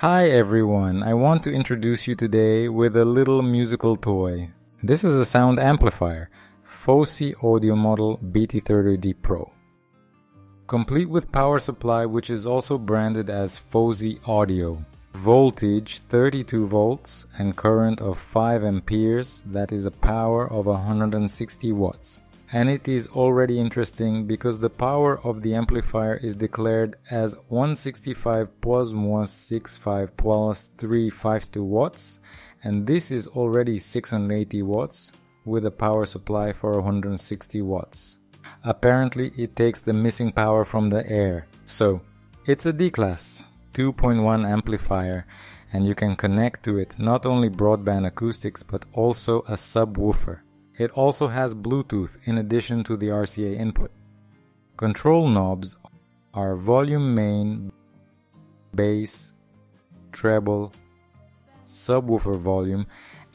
Hi everyone, I want to introduce you today with a little musical toy. This is a sound amplifier, Fosi Audio Model BT30D Pro. Complete with power supply which is also branded as Fosi Audio. Voltage 32 volts and current of 5 amperes that is a power of 160 watts and it is already interesting because the power of the amplifier is declared as 165 plus 165 plus 352 watts and this is already 680 watts with a power supply for 160 watts. Apparently it takes the missing power from the air, so it's a D-Class 2.1 amplifier and you can connect to it not only broadband acoustics but also a subwoofer. It also has Bluetooth in addition to the RCA input. Control knobs are volume main, bass, treble, subwoofer volume,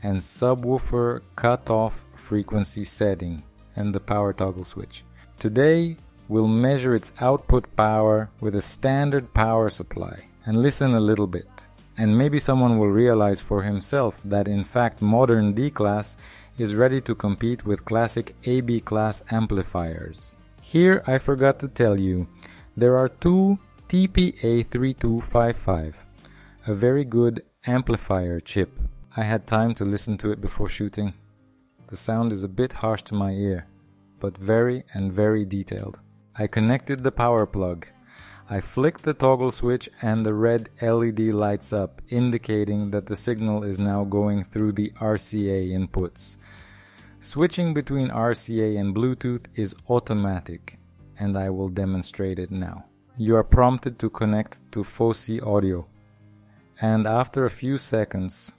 and subwoofer cutoff frequency setting, and the power toggle switch. Today, we'll measure its output power with a standard power supply and listen a little bit. And maybe someone will realize for himself that in fact modern D-Class is ready to compete with classic AB class amplifiers. Here I forgot to tell you, there are two TPA3255, a very good amplifier chip. I had time to listen to it before shooting. The sound is a bit harsh to my ear, but very and very detailed. I connected the power plug I flick the toggle switch and the red LED lights up, indicating that the signal is now going through the RCA inputs. Switching between RCA and Bluetooth is automatic, and I will demonstrate it now. You are prompted to connect to Fosi audio, and after a few seconds,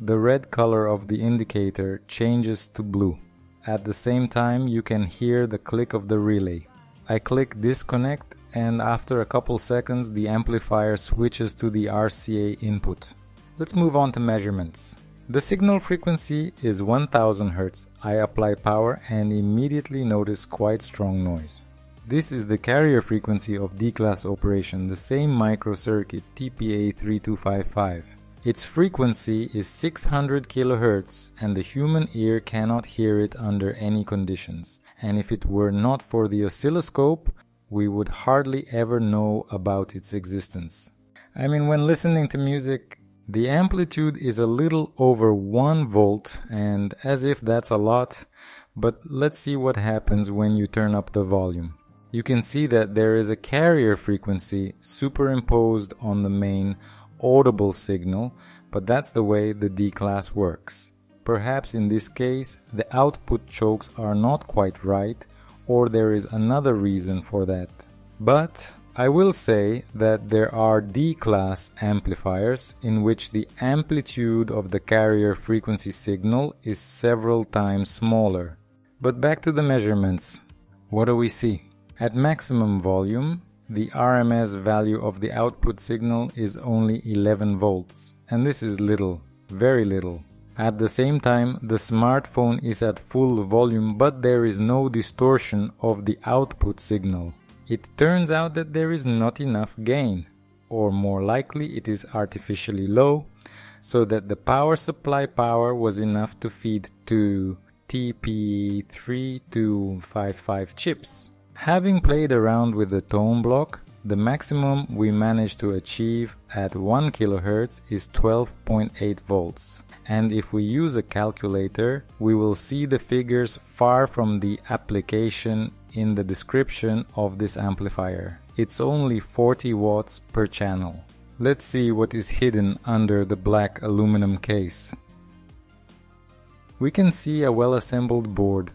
the red color of the indicator changes to blue. At the same time, you can hear the click of the relay. I click disconnect and after a couple seconds the amplifier switches to the RCA input. Let's move on to measurements. The signal frequency is 1000 Hz. I apply power and immediately notice quite strong noise. This is the carrier frequency of D-class operation, the same microcircuit TPA3255. Its frequency is 600 kHz and the human ear cannot hear it under any conditions. And if it were not for the oscilloscope, we would hardly ever know about its existence. I mean, when listening to music, the amplitude is a little over 1 volt, and as if that's a lot, but let's see what happens when you turn up the volume. You can see that there is a carrier frequency superimposed on the main audible signal, but that's the way the D-class works. Perhaps in this case, the output chokes are not quite right, or there is another reason for that. But I will say that there are D-class amplifiers in which the amplitude of the carrier frequency signal is several times smaller. But back to the measurements. What do we see? At maximum volume, the RMS value of the output signal is only 11 volts, and this is little, very little. At the same time, the smartphone is at full volume but there is no distortion of the output signal. It turns out that there is not enough gain, or more likely it is artificially low, so that the power supply power was enough to feed two TP3255 chips. Having played around with the tone block, the maximum we managed to achieve at 1 kHz is 12.8 volts and if we use a calculator, we will see the figures far from the application in the description of this amplifier. It's only 40 watts per channel. Let's see what is hidden under the black aluminum case. We can see a well-assembled board.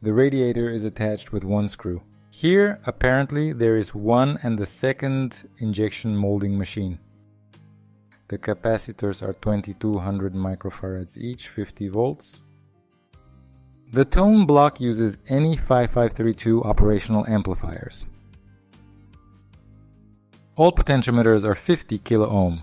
The radiator is attached with one screw. Here, apparently, there is one and the second injection molding machine. The capacitors are 2200 microfarads each, 50 volts. The tone block uses NE5532 operational amplifiers. All potentiometers are 50 kilo ohm.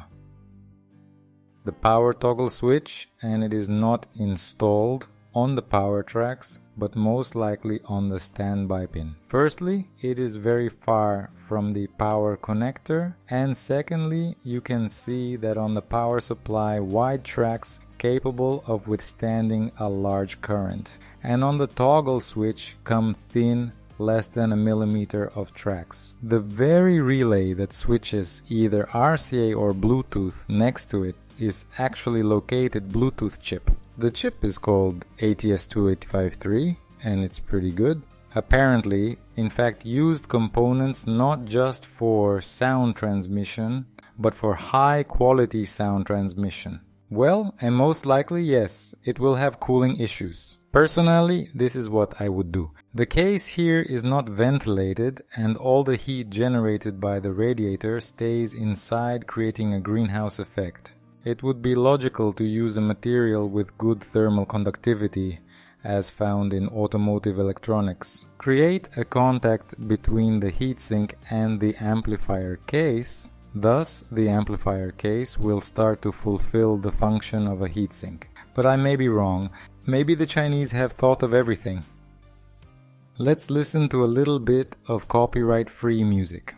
The power toggle switch, and it is not installed, on the power tracks, but most likely on the standby pin. Firstly, it is very far from the power connector, and secondly, you can see that on the power supply wide tracks capable of withstanding a large current. And on the toggle switch come thin less than a millimeter of tracks. The very relay that switches either RCA or Bluetooth next to it is actually located Bluetooth chip. The chip is called ATS2853 and it's pretty good. Apparently, in fact, used components not just for sound transmission, but for high quality sound transmission. Well, and most likely, yes, it will have cooling issues. Personally, this is what I would do. The case here is not ventilated and all the heat generated by the radiator stays inside creating a greenhouse effect. It would be logical to use a material with good thermal conductivity as found in automotive electronics. Create a contact between the heatsink and the amplifier case Thus, the amplifier case will start to fulfill the function of a heatsink. But I may be wrong, maybe the Chinese have thought of everything. Let's listen to a little bit of copyright-free music.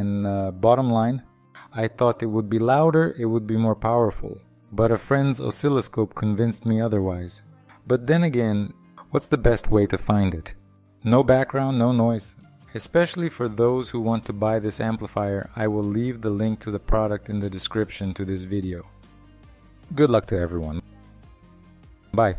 And uh, bottom line, I thought it would be louder, it would be more powerful. But a friend's oscilloscope convinced me otherwise. But then again, what's the best way to find it? No background, no noise. Especially for those who want to buy this amplifier, I will leave the link to the product in the description to this video. Good luck to everyone. Bye.